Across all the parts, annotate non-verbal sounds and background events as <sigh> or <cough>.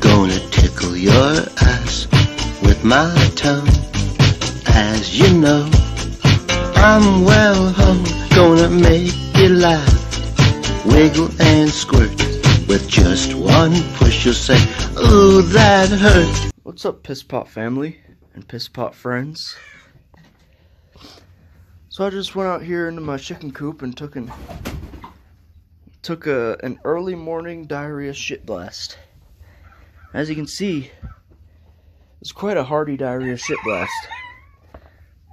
Gonna tickle your ass with my tongue. As you know, I'm well hung, gonna make you laugh, wiggle and squirt. With just one push, you'll say, Ooh, that hurt. What's up, Piss Pot family and Piss Pot friends? So I just went out here into my chicken coop and took an took a an early morning diarrhea shit blast. As you can see, it's quite a hearty diarrhea shit blast.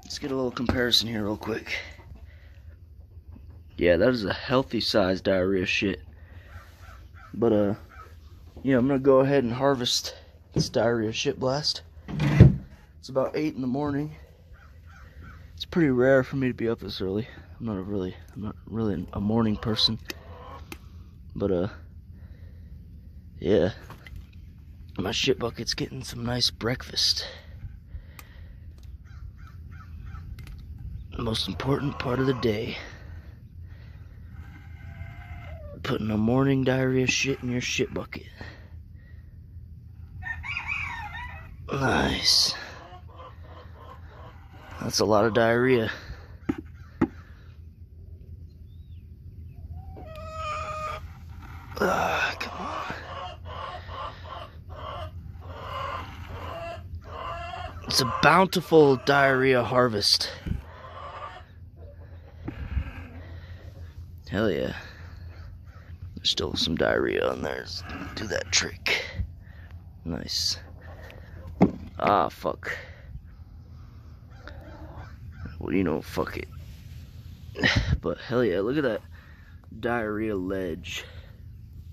Let's get a little comparison here real quick. Yeah, that is a healthy size diarrhea shit. But uh yeah, I'm gonna go ahead and harvest this diarrhea shit blast. It's about eight in the morning. It's pretty rare for me to be up this early. I'm not a really I'm not really a morning person. But uh yeah. My shit bucket's getting some nice breakfast. The most important part of the day. Putting a morning diarrhea shit in your shit bucket. Nice. That's a lot of diarrhea. Ah, come on. It's a bountiful diarrhea harvest. Hell yeah. There's still some diarrhea on there. Let's do that trick. Nice. Ah, fuck. Well, you know, fuck it. <sighs> But hell yeah, look at that diarrhea ledge.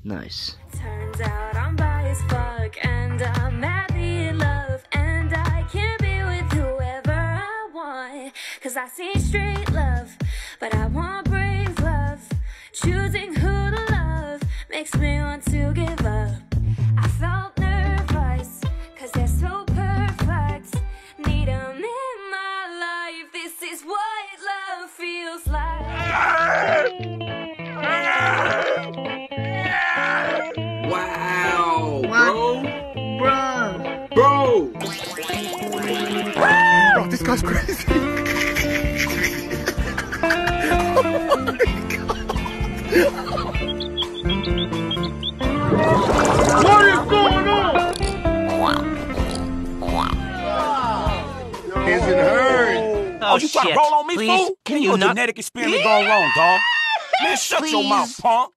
Nice. Turns out I'm fuck and I'm madly in love Cause I see straight love, but I want brave love. Choosing who to love makes me want to give up. I felt nervous, cause they're so perfect. Need 'em in my life. This is what love feels like. Wow, bro. Bruh. Bro. Bro, this guy's <laughs> crazy. What is going on? Is it heard? Oh, oh, you trying to roll on me, Please, fool? can Then you your not- genetic experiment gone wrong, dog. Man, shut your mouth, punk.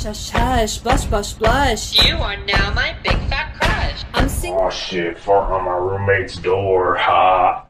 Shush, hush, blush, blush, blush. You are now my big fat crush. I'm single. Oh shit, fart on my roommate's door, ha.